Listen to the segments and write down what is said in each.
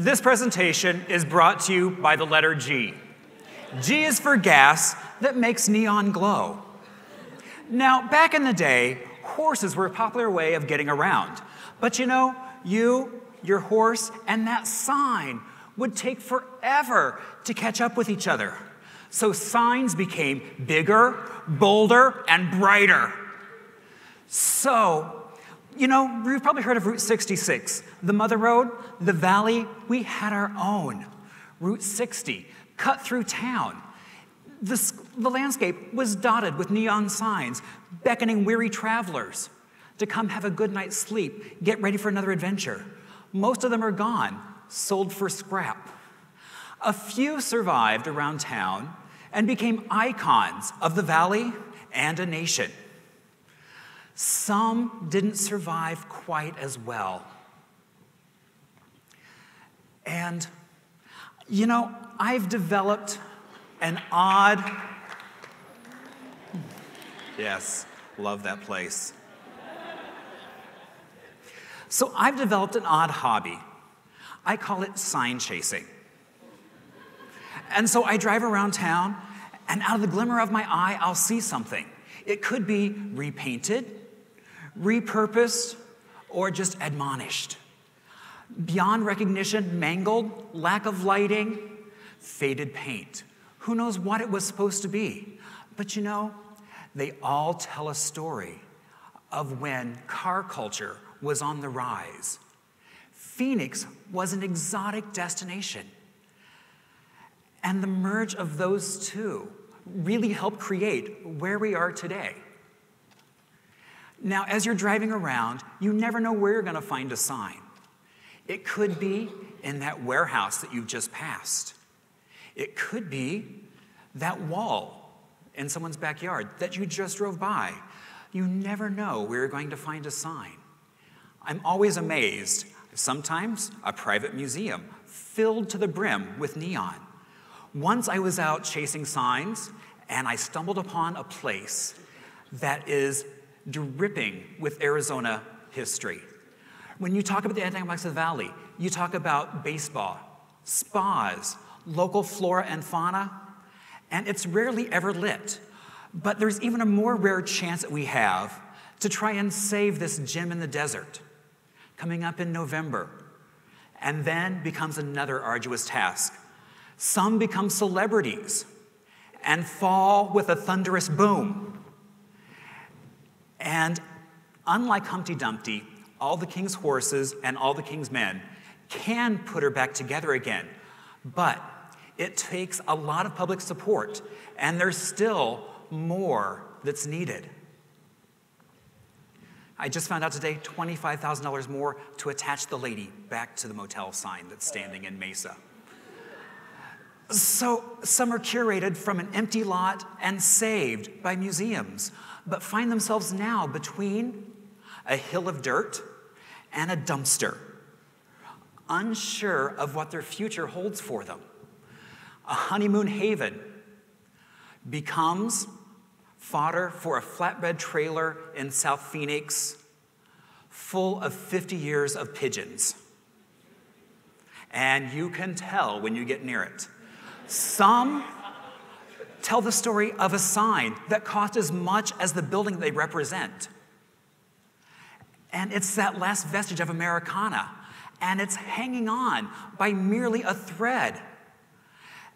This presentation is brought to you by the letter G. G is for gas that makes neon glow. Now, back in the day, horses were a popular way of getting around. But you know, you, your horse, and that sign would take forever to catch up with each other. So signs became bigger, bolder, and brighter. So, you know, you've probably heard of Route 66, the Mother Road, the Valley. We had our own. Route 60, cut through town. The landscape was dotted with neon signs beckoning weary travelers to come have a good night's sleep, get ready for another adventure. Most of them are gone, sold for scrap. A few survived around town and became icons of the valley and a nation. Some didn't survive quite as well. And, you know, I've developed an odd. Yes, love that place. So I've developed an odd hobby. I call it sign chasing. And so I drive around town, and out of the glimmer of my eye, I'll see something. It could be repainted, repurposed, or just admonished. Beyond recognition, mangled, lack of lighting, faded paint. Who knows what it was supposed to be? But you know, they all tell a story of when car culture was on the rise. Phoenix was an exotic destination. And the merge of those two really helped create where we are today. Now, as you're driving around, you never know where you're going to find a sign. It could be in that warehouse that you've just passed. It could be that wall in someone's backyard that you just drove by. You never know where you're going to find a sign. I'm always amazed. Sometimes a private museum filled to the brim with neon. Once I was out chasing signs and I stumbled upon a place that is dripping with Arizona history. When you talk about the Anti-Mexico Valley, you talk about baseball, spas, local flora and fauna, and it's rarely ever lit. But there's even a more rare chance that we have to try and save this gem in the desert coming up in November, and then becomes another arduous task some become celebrities and fall with a thunderous boom. And unlike Humpty Dumpty, all the king's horses and all the king's men can put her back together again. But it takes a lot of public support, and there's still more that's needed. I just found out today $25,000 more to attach the lady back to the motel sign that's standing in Mesa. So some are curated from an empty lot and saved by museums, but find themselves now between a hill of dirt and a dumpster, unsure of what their future holds for them. A honeymoon haven becomes fodder for a flatbed trailer in South Phoenix full of 50 years of pigeons. And you can tell when you get near it. Some tell the story of a sign that cost as much as the building they represent. And it's that last vestige of Americana, and it's hanging on by merely a thread.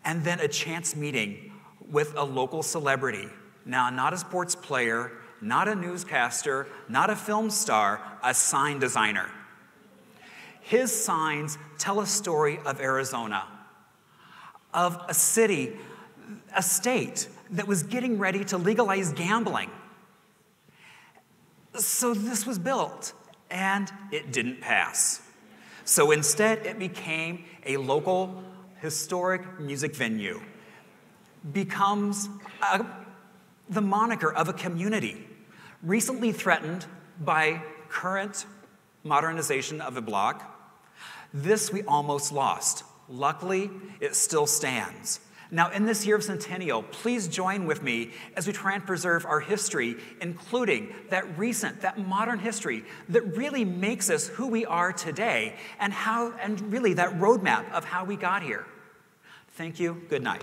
And then a chance meeting with a local celebrity. Now, not a sports player, not a newscaster, not a film star, a sign designer. His signs tell a story of Arizona of a city, a state that was getting ready to legalize gambling. So this was built, and it didn't pass. So instead, it became a local historic music venue, becomes a, the moniker of a community, recently threatened by current modernization of a block. This we almost lost. Luckily, it still stands. Now, in this year of centennial, please join with me as we try and preserve our history, including that recent, that modern history that really makes us who we are today and how, and really that roadmap of how we got here. Thank you. Good night.